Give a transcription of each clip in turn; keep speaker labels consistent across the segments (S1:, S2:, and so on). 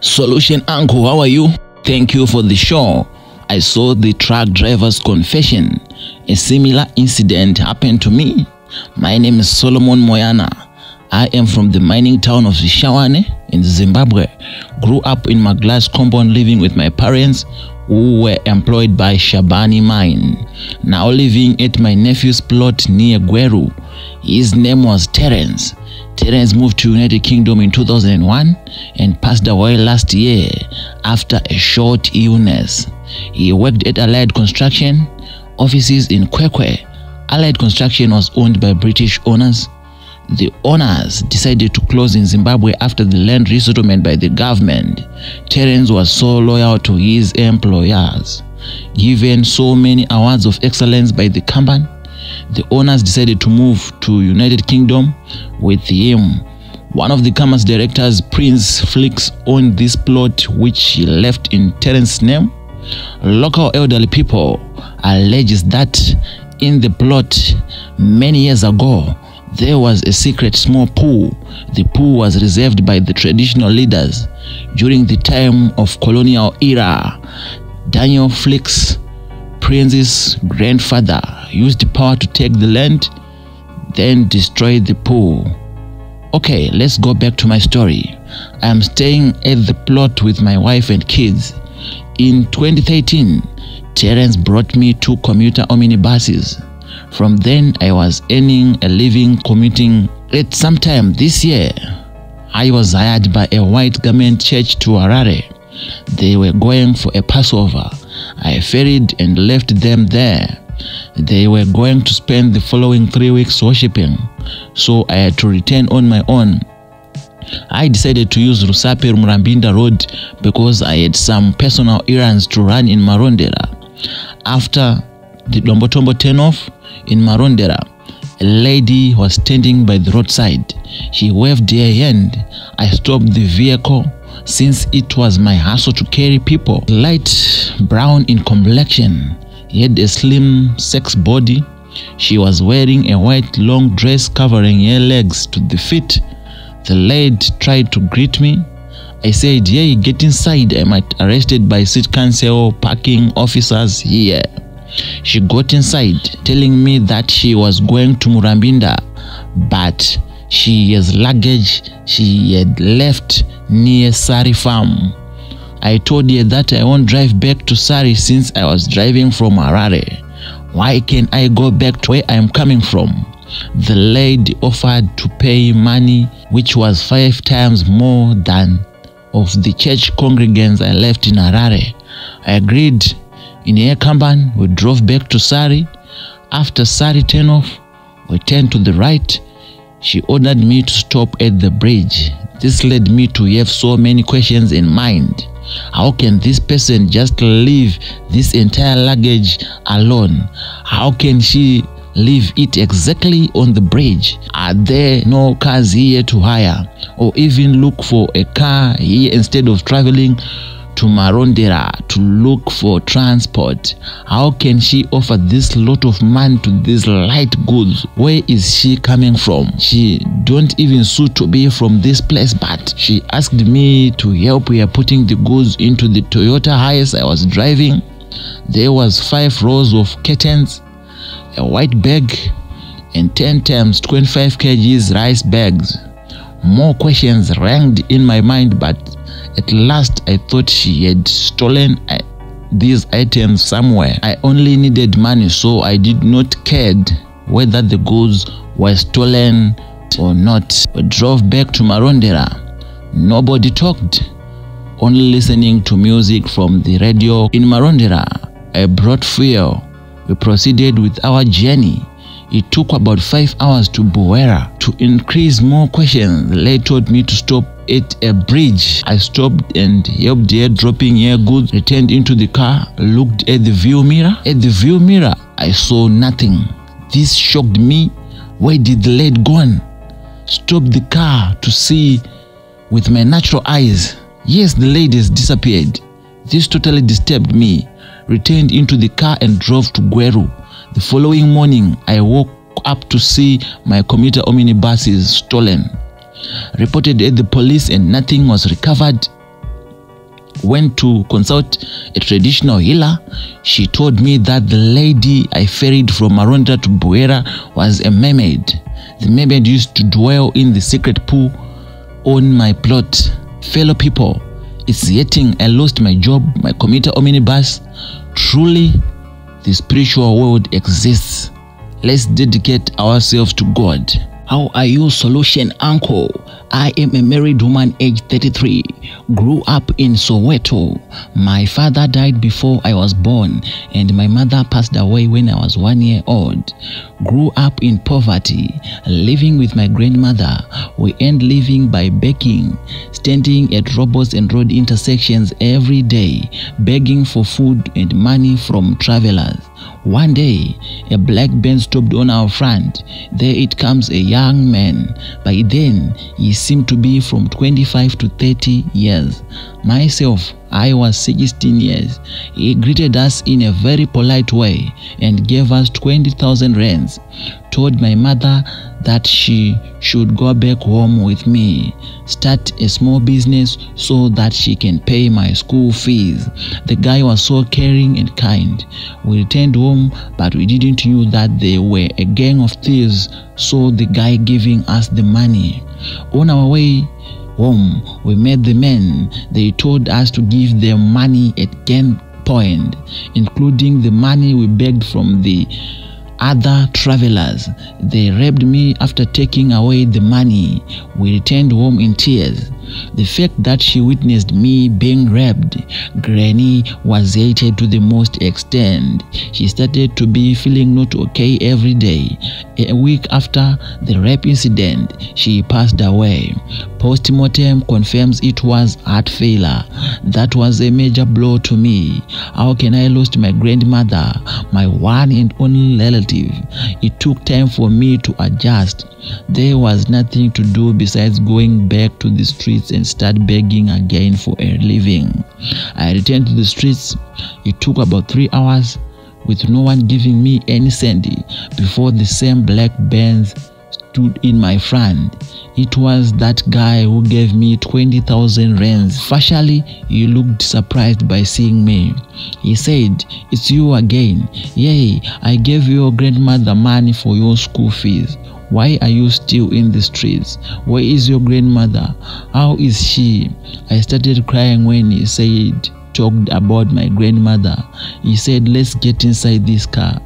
S1: Solution Uncle, how are you? Thank you for the show. I saw the truck driver's confession. A similar incident happened to me. My name is Solomon Moyana. I am from the mining town of Zvishavane in Zimbabwe. Grew up in my compound living with my parents who were employed by Shabani Mine. Now living at my nephew's plot near Gweru. His name was Terence. Terence moved to United Kingdom in 2001 and passed away last year after a short illness. He worked at Allied Construction offices in Kwekwe. Allied Construction was owned by British owners. The owners decided to close in Zimbabwe after the land resettlement by the government. Terence was so loyal to his employers. Given so many awards of excellence by the company, the owners decided to move to United Kingdom with him. One of the company's directors, Prince Flix, owned this plot which he left in Terence's name. Local elderly people alleges that in the plot many years ago there was a secret small pool. The pool was reserved by the traditional leaders during the time of colonial era. Daniel Flix Prince's grandfather, used the power to take the land, then destroy the pool. Okay, let's go back to my story. I am staying at the plot with my wife and kids. In 2013, Terence brought me two commuter omnibuses. From then, I was earning a living commuting. At some time this year, I was hired by a white garment church to Harare. They were going for a Passover. I ferried and left them there. They were going to spend the following three weeks worshiping, so I had to return on my own. I decided to use Rusape Murambinda Road because I had some personal errands to run in Marondera. After the Dombotombo turnoff in Marondera, a lady was standing by the roadside. She waved her hand. I stopped the vehicle since it was my hustle to carry people. Light brown in complexion, he had a slim sex body. She was wearing a white long dress covering her legs to the feet. The lady tried to greet me. I said, Hey, get inside. I might arrested by city council parking officers here. She got inside, telling me that she was going to Murambinda, but she has luggage she had left near Sari farm. I told her that I won't drive back to Sari since I was driving from Harare. Why can I go back to where I am coming from? The lady offered to pay money which was five times more than of the church congregants I left in Harare. I agreed. In company, we drove back to Sari. After Sari turnoff, we turned to the right. She ordered me to stop at the bridge. This led me to have so many questions in mind. How can this person just leave this entire luggage alone? How can she leave it exactly on the bridge? Are there no cars here to hire? Or even look for a car here instead of traveling to Marondera to look for transport. How can she offer this lot of money to these light goods? Where is she coming from? She don't even suit to be from this place, but she asked me to help her putting the goods into the Toyota Hiace I was driving. There was five rows of curtains, a white bag, and 10 times 25 kgs rice bags. More questions ranged in my mind, but at last, I thought she had stolen uh, these items somewhere. I only needed money, so I did not care whether the goods were stolen or not. We drove back to Marondera. Nobody talked, only listening to music from the radio. In Marondera, I brought fuel. We proceeded with our journey. It took about five hours to Buhera. To increase more questions, they told me to stop at a bridge. I stopped and helped her dropping her goods, returned into the car, looked at the view mirror. At the view mirror, I saw nothing. This shocked me. Where did the lead gone? Stopped the car to see with my natural eyes. Yes, the lady has disappeared. This totally disturbed me. Returned into the car and drove to Gweru. The following morning, I woke up to see my commuter omnibuses stolen. Reported at the police and nothing was recovered. went to consult a traditional healer. She told me that the lady I ferried from Marondera to Buhera was a mermaid. The mermaid used to dwell in the secret pool on my plot. Fellow people, it's yetting I lost my job, my commuter omnibus. Truly, the spiritual world exists. Let's dedicate ourselves to God. How are you, Solution Uncle? I am a married woman aged 33. Grew up in Soweto. My father died before I was born and my mother passed away when I was one year old. Grew up in poverty, living with my grandmother. We earned living by begging, standing at robots and road intersections every day, begging for food and money from travelers. One day, a black band stopped on our front. There it comes a young man. By then, he seemed to be from 25 to 30 years. Myself, I was 16 years. He greeted us in a very polite way and gave us 20,000 rands. Told my mother that she should go back home with me, start a small business so that she can pay my school fees. The guy was so caring and kind. We returned home, but we didn't know that they were a gang of thieves, so the guy giving us the money. On our way home, we met the men. They told us to give them money at gunpoint, including the money we begged from the other travelers. They raped me after taking away the money. We returned home in tears. The fact that she witnessed me being raped, Granny was hated to the most extent. She started to be feeling not okay every day. A week after the rape incident, she passed away. Postmortem confirms it was heart failure. That was a major blow to me. How can I lose my grandmother, my one and only relative? It took time for me to adjust. There was nothing to do besides going back to the streets and start begging again for a living. I returned to the streets. It took about three hours with no one giving me any sandy before the same black Benz stood in my front. It was that guy who gave me 20,000 rands. Facially, he looked surprised by seeing me. He said, It's you again. Yay, I gave your grandmother money for your school fees. Why are you still in the streets? Where is your grandmother? How is she? I started crying when he said, talked about my grandmother. He said, Let's get inside this car.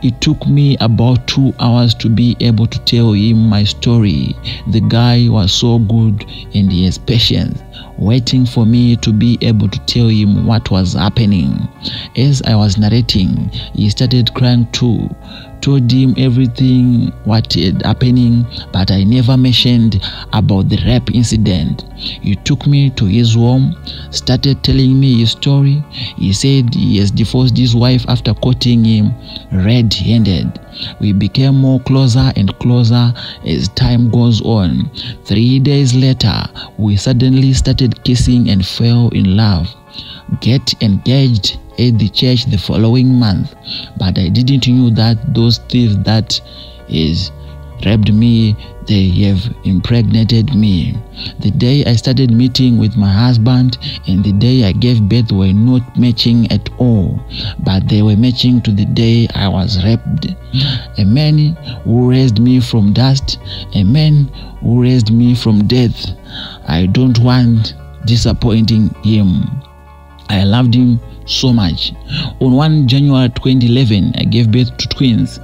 S1: It took me about two hours to be able to tell him my story. The guy was so good and he has patience, waiting for me to be able to tell him what was happening. As I was narrating, he started crying too. Told him everything what had happening, but I never mentioned about the rape incident. He took me to his home, started telling me his story. He said he has divorced his wife after cutting him red-handed. We became more closer and closer as time goes on. Three days later, we suddenly started kissing and fell in love. Get engaged at the church the following month, but I didn't know that those thieves that is raped me they have impregnated me. The day I started meeting with my husband and the day I gave birth were not matching at all, but they were matching to the day I was raped. A man who raised me from dust, a man who raised me from death. I don't want disappointing him. I loved him so much. On 1 January 2011, I gave birth to twins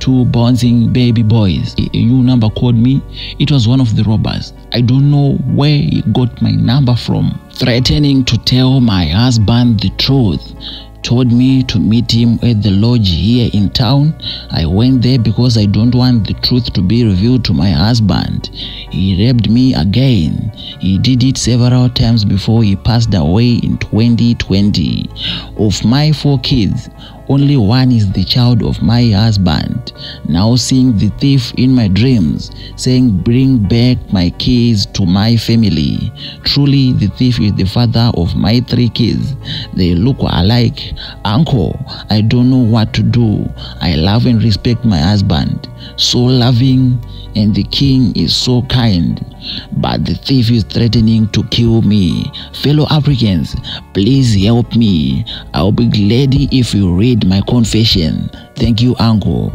S1: two bouncing baby boys. A new number called me. It was one of the robbers. I don't know where he got my number from. Threatening to tell my husband the truth. Told me to meet him at the lodge here in town. I went there because I don't want the truth to be revealed to my husband. He raped me again. He did it several times before he passed away in 2020. Of my four kids, only one is the child of my husband. Now seeing the thief in my dreams, saying, Bring back my kids to my family. Truly, the thief is the father of my three kids. They look alike. Uncle, I don't know what to do. I love and respect my husband. So loving and the king is so kind. But the thief is threatening to kill me. Fellow Africans, please help me. I'll be glad if you read my confession. Thank you, Uncle.